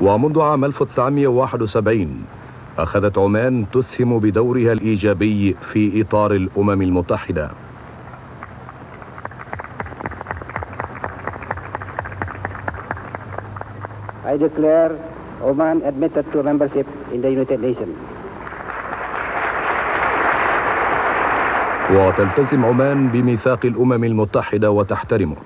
ومنذ عام 1971 أخذت عمان تسهم بدورها الإيجابي في إطار الأمم المتحدة I declare Oman admitted to membership in the United Nations. وتلتزم عمان بميثاق الأمم المتحدة وتحترمه